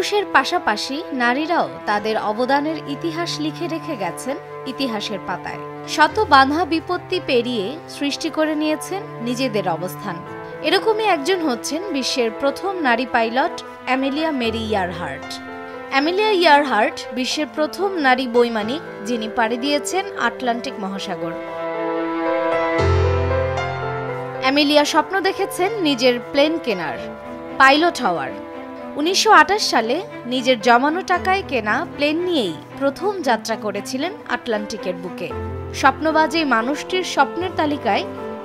পুরুষের পাশাপাশি নারীরাও তাদের অবদানের ইতিহাস লিখে রেখে গেছেন ইতিহাসের পাতায়। শত বাধা বিপত্তি পেরিয়ে সৃষ্টি করে নিয়েছেন নিজেদের অবস্থান। এরকমই একজন হচ্ছেন বিশ্বের প্রথম নারী pilot Amelia Mary Earhart. Amelia Earhart বিশ্বের প্রথম নারী বৈমানিক যিনি পাড়ি দিয়েছেন আটলান্টিক মহাসাগর। অ্যামেলিয়া স্বপ্ন দেখেছেন নিজের প্লেন কেনার, পাইলট হওয়ার। উনিশশো আটাশ সালে নিজের জমানো টাকায় কেনা প্লেন নিয়েই প্রথম যাত্রা করেছিলেন আটলান্টিকের বুকে। স্বপ্নবাজ মানুষটির স্বপ্নের তালিকায়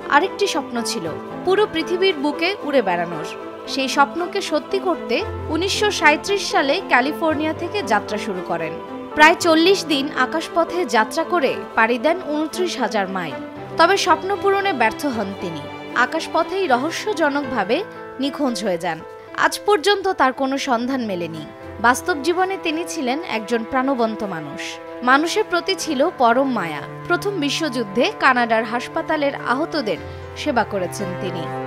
আরেকটি স্বপ্ন ছিল, পুরো পৃথিবীর বুকে উড়ে বেড়ানোর। সেই স্বপ্নকে সত্যি করতে উনিশশো সাঁইত্রিশ সালে ক্যালিফোর্নিয়া থেকে যাত্রা শুরু করেন। প্রায় চল্লিশ দিন আকাশপথে যাত্রা করে পাড়ি দেন উনত্রিশ হাজার মাইল। তবে স্বপ্ন পূরণে ব্যর্থ হন তিনি। আকাশপথেই রহস্যজনকভাবে নিখোঁজ হয়ে যান। আজ পর্যন্ত তার কোনো সন্ধান মেলেনি। বাস্তব জীবনে তিনি ছিলেন একজন প্রাণবন্ত মানুষ। মানুষের প্রতি ছিল পরম মায়া। প্রথম বিশ্বযুদ্ধে কানাডার হাসপাতালের আহতদের সেবা করেছেন তিনি।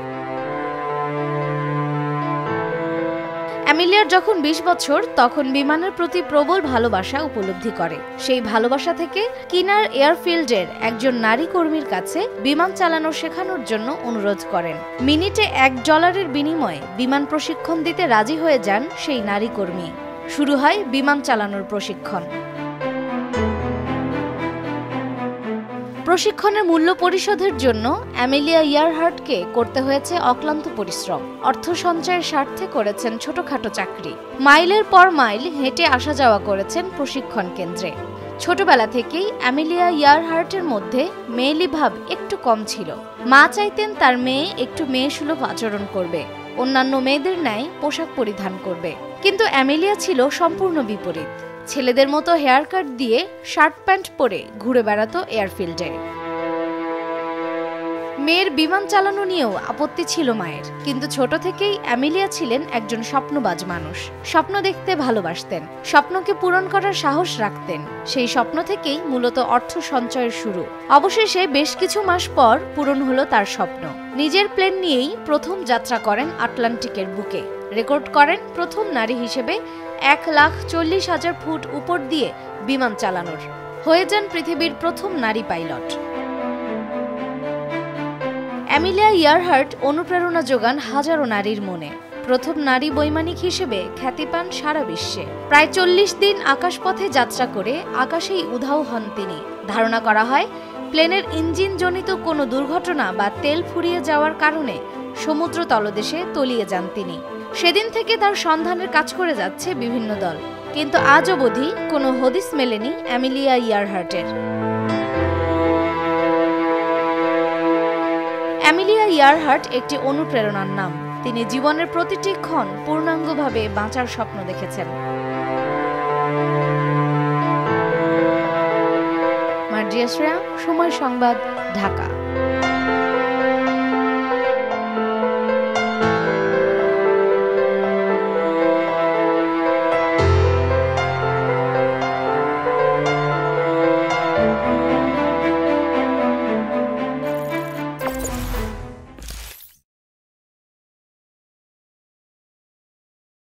অ্যামিলিয়ার যখন ২০ বছর, তখন বিমানের প্রতি প্রবল ভালোবাসা উপলব্ধি করে। সেই ভালোবাসা থেকে কিনার এয়ারফিল্ডের একজন নারী কর্মীর কাছে বিমান চালানো শেখানোর জন্য অনুরোধ করেন। মিনিটে এক ডলারের বিনিময়ে বিমান প্রশিক্ষণ দিতে রাজি হয়ে যান সেই নারী কর্মী। শুরু হয় বিমান চালানোর প্রশিক্ষণ। প্রশিক্ষণের মূল্য পরিশোধের জন্য অ্যামেলিয়া ইয়ারহার্টকে করতে হয়েছে অক্লান্ত পরিশ্রম। অর্থ সঞ্চয়ের স্বার্থে করেছেন ছোটখাটো চাকরি। মাইলের পর মাইল হেঁটে আসা যাওয়া করেছেন প্রশিক্ষণ কেন্দ্রে। ছোটবেলা থেকেই অ্যামেলিয়া ইয়ারহার্টের মধ্যে মেয়েলি ভাব একটু কম ছিল। মা চাইতেন তার মেয়ে একটু মেয়ে সুলভ আচরণ করবে। অন্যান্য মেয়েদের ন্যায় পোশাক পরিধান করবে। কিন্তু অ্যামেলিয়া ছিল সম্পূর্ণ বিপরীত। ছেলেদের মতো হেয়ার কাট দিয়ে শার্ট প্যান্ট পরে ঘুরে বেড়াতো এয়ারফিল্ডে। মেয়ের বিমান চালানো নিয়েও আপত্তি ছিল মায়ের, কিন্তু ছোট থেকেই অ্যামিলিয়া ছিলেন একজন স্বপ্নবাজ মানুষ। স্বপ্ন দেখতে ভালোবাসতেন, স্বপ্নকে পূরণ করার সাহস রাখতেন। সেই স্বপ্ন থেকেই মূলত অর্থ সঞ্চয়ের শুরু। অবশেষে বেশ কিছু মাস পর পূরণ হলো তার স্বপ্ন। নিজের প্লেন নিয়েই প্রথম যাত্রা করেন আটলান্টিকের বুকে। রেকর্ড করেন প্রথম নারী হিসেবে এক লাখ চল্লিশ হাজার ফুট উপর দিয়ে বিমান চালানোর। হয়ে যান পৃথিবীর প্রথম নারী পাইলট। অ্যামিলিয়া ইয়ারহার্ট অনুপ্রেরণা যোগান হাজারো নারীর মনে। প্রথম নারী বৈমানিক হিসেবে খ্যাতি পান সারা বিশ্বে। প্রায় চল্লিশ দিন আকাশপথে যাত্রা করে আকাশেই উধাও হন তিনি। ধারণা করা হয়, প্লেনের ইঞ্জিন জনিত কোনো দুর্ঘটনা বা তেল ফুরিয়ে যাওয়ার কারণে সমুদ্র তলদেশে তলিয়ে যান তিনি। সেদিন থেকে তার সন্ধানের কাজ করে যাচ্ছে বিভিন্ন দল। কিন্তু আজ অবধি কোনো হদিস মেলেনি অ্যামিলিয়া ইয়ারহার্টের। অ্যামিলিয়া ইয়ারহার্ট একটি অনুপ্রেরণার নাম। তিনি জীবনের প্রতিটি ক্ষণ পূর্ণাঙ্গভাবে বাঁচার স্বপ্ন দেখেছেন। মার্জিয়া শ্রেয়া, সময় সংবাদ, ঢাকা।